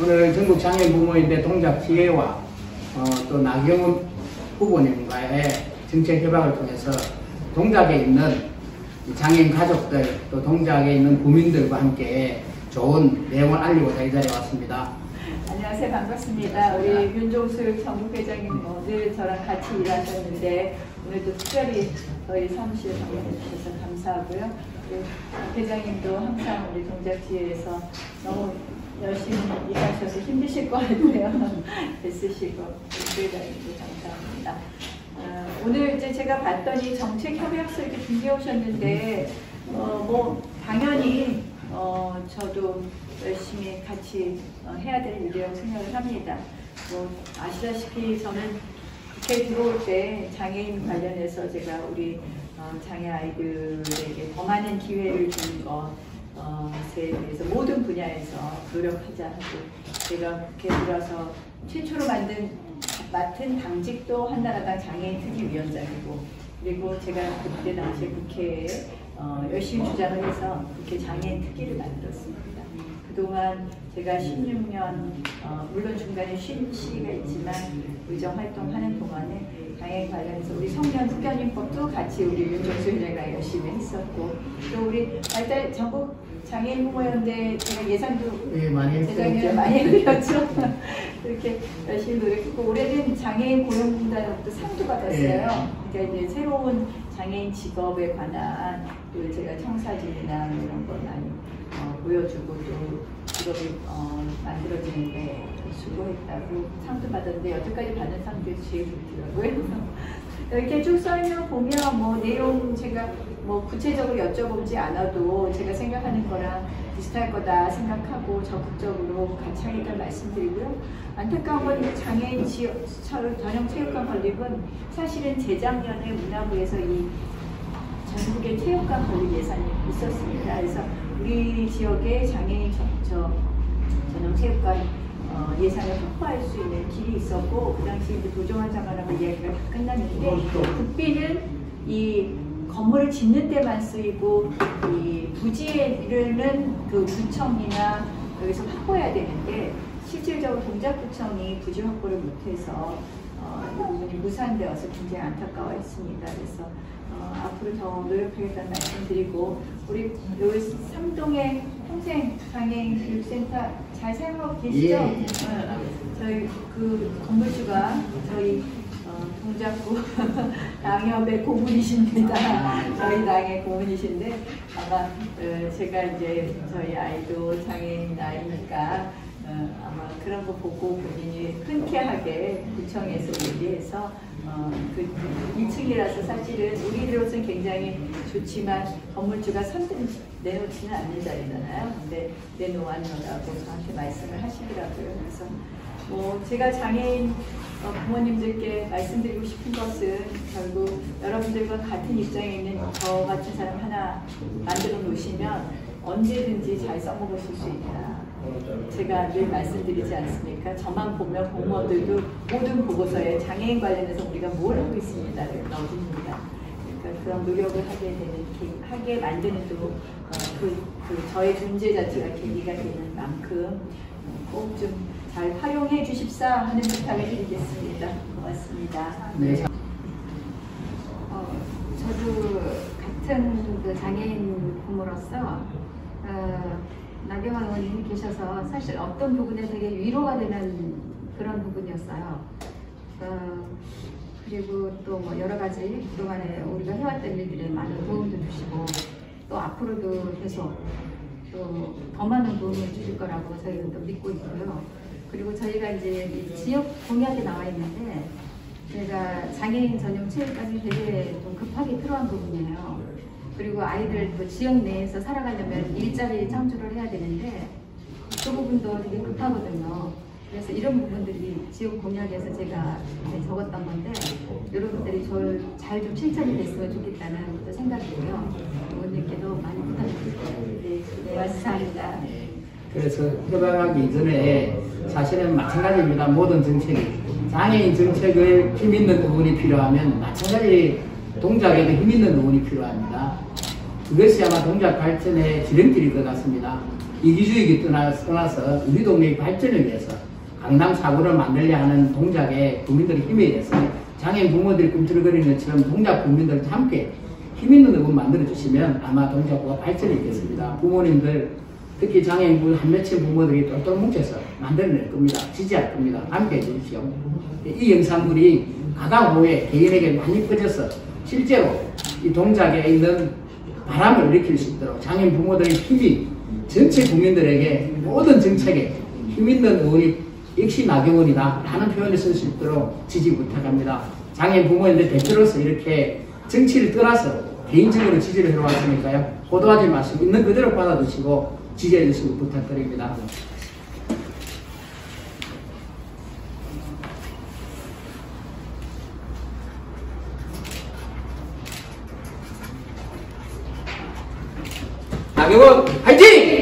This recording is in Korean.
오늘 전국 장애인 부모인대 동작 지혜와 어, 또 나경원 후보님과의 정책 협약을 통해서 동작에 있는 장애인 가족들 또 동작에 있는 국민들과 함께 좋은 내용을 알리고자 이 자리에 왔습니다. 안녕하세요. 반갑습니다. 우리 윤종술 전국회장님 뭐늘 저랑 같이 일하셨는데 오늘도 특별히 저희 사무실에 방문해 주셔서 감사하고요. 우리 회장님도 항상 우리 동작지회에서 너무 열심히 일하셔서 힘드실 것 같아요. 애쓰시고 회장님도 감사합니다. 어, 오늘 이제 제가 봤더니 정책 협약서 이렇게 준비해 오셨는데 어, 뭐 당연히 어, 저도 열심히 같이 어, 해야 될 일이라고 생각을 합니다. 뭐 아시다시피 저는 국회에 들어올 때 장애인 관련해서 제가 우리 어, 장애 아이들에게 더 많은 기회를 주는 것 에 대해서 모든 분야에서 노력하자 하고 제가 국회에 들어서 최초로 만든 맡은 당직도 한나라당 장애인 특위위원장이고 그리고 제가 그때 당시에 국회에 어, 열심히 주장을 해서 국회 장애인 특위를 만들었습니다. 그동안 제가 16년 어, 물론 중간에 쉰 시기가 있지만 의정 활동하는 동안에 장애인 관련해서 우리 성년 흑연인법도 같이 우리 윤정수 회장이랑 열심히 했었고 또 우리 발달 전국 장애인 후보연대 제가 예산도 예, 많이 재작년에. 많이 해드렸죠. 이렇게 열심히 노력했고 올해는 장애인 고용공단으로부터 상도 받았어요. 그러니까 이제 새로운 장애인 직업에 관한 그 제가 청사진이나 뭐 이런 거 많이 어, 보여주고 또 직업이 어, 만들어지는데 수고했다고 상도 받았는데 여태까지 받은 상 중에서 제일 좋더라고요. 이렇게 쭉 설명 보면 뭐 내용 제가 뭐 구체적으로 여쭤보지 않아도 제가 생각하는 거랑 비슷할 거다 생각하고 적극적으로 같이 하니까 말씀드리고요. 안타까운 건 이제 장애인 지역 전용 체육관 건립은 사실은 재작년에 문화부에서 이 전국의 체육관 건립 예산이 있었습니다. 그래서 우리 지역의 장애인 저, 저 전용 체육관 어, 예산을 확보할 수 있는 길이 있었고 그 당시 이제 도정환 장관하고 이야기가 다 끝났는데 국비는 이 건물을 짓는 데만 쓰이고 이 부지에 이르는 그 구청이나 여기서 확보해야 되는데 실질적으로 동작구청이 부지 확보를 못해서 어, 부분이 무산되어서 굉장히 안타까워했습니다. 그래서 어, 앞으로 더 노력하겠다는 말씀드리고 우리 여기 삼동의 평생 장애인 교육센터 잘 사용하고 계시죠? 예. 어, 저희 그 건물주가 저희 어, 동작구 당협의 고문이십니다. 저희 당의 고문이신데 아마 어, 제가 이제 저희 아이도 장애인 아이니까 어, 아마 그런 거 보고 본인이 흔쾌하게 구청에서 얘기해서 어, 그 2층이라서 사실은 우리들로서는 굉장히 좋지만 건물주가 선뜻 내놓지는 않는 자리잖아요. 근데 내놓았노라고 저한테 말씀을 하시더라고요. 그래서 뭐 제가 장애인 어, 부모님들께 말씀드리고 싶은 것은 결국 여러분들과 같은 입장에 있는 저 같은 사람 하나 만들어 놓으시면 언제든지 잘 써먹으실 수 있다. 제가 늘 말씀드리지 않습니까? 저만 보면 공무원들도 모든 보고서에 장애인 관련해서 우리가 뭘 하고 있습니다를 넣어줍니다. 그러니까 그런 노력을 하게 되는 기- 하게 만드는 또 어, 그, 그 저의 존재 자체가 계기가 되는 만큼 꼭 좀 잘 활용해 주십사 하는 부탁을 드리겠습니다. 고맙습니다. 네. 어, 저도 같은 그 장애인 부모로서 어, 나경원 의원님이 계셔서 사실 어떤 부분에 되게 위로가 되는 그런 부분이었어요. 어, 그리고 또 뭐 여러 가지 그동안에 우리가 해왔던 일들에 많은 도움도 주시고 또 앞으로도 계속 또 더 많은 도움을 주실 거라고 저희는 또 믿고 있고요. 그리고 저희가 이제 이 지역 공약에 나와 있는데 제가 장애인 전용 체육관이 되게 좀 급하게 필요한 부분이에요. 그리고 아이들 또 지역 내에서 살아가려면 일자리 창출을 해야 되는데 그 부분도 되게 급하거든요. 그래서 이런 부분들이 지역 공약에서 제가 적었던 건데 여러분들이 저를 잘 좀 실천이 됐으면 좋겠다는 또 생각이고요. 의원님께도 많이 부탁드릴게요. 네, 네, 감사합니다. 그래서 협약하기 이전에 사실은 마찬가지입니다. 모든 정책이. 장애인 정책을 힘 있는 부분이 필요하면 마찬가지 동작에도 힘 있는 부분이 필요합니다. 그것이 아마 동작 발전의 지름길일 것 같습니다. 이기주의를 떠나, 떠나서 우리 동네의 발전을 위해서 강남 사구를 만들려 하는 동작에 국민들의 힘에 의해서 장애인 부모들이 꿈틀거리는 것처럼 동작 국민들과 함께 힘 있는 의원 만들어주시면 아마 동작구가 발전이 있겠습니다. 부모님들 특히 장애인 한 며칠 부모들이 똘똘 뭉쳐서 만들어낼 겁니다. 지지할 겁니다. 함께 해주십시오. 이 영상물이 가가호에 개인에게 많이 퍼져서 실제로 이 동작에 있는 바람을 일으킬 수 있도록 장애인 부모들의 힘이 전체 국민들에게 모든 정책에 힘 있는 의원이 역시 나경원이다 라는 표현을 쓸 수 있도록 지지 부탁합니다. 장애인 부모님들 대표로서 이렇게 정치를 떠나서 개인적으로 지지를 해왔으니까요. 호도하지 마시고 있는 그대로 받아주시고 지지해 주시고 부탁드립니다. 나경원 화이팅!